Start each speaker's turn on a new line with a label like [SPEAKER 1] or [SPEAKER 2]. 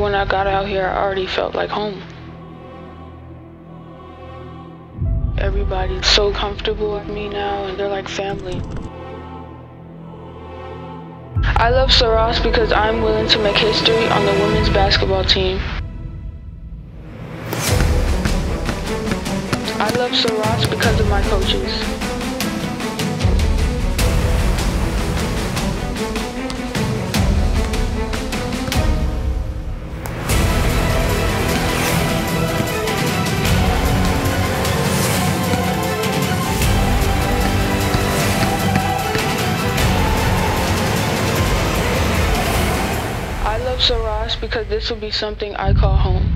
[SPEAKER 1] When I got out here, I already felt like home. Everybody's so comfortable with me now, and they're like family. I love Sul Ross because I'm willing to make history on the women's basketball team. I love Sul Ross because of my coaches. Sul Ross because this will be something I call home.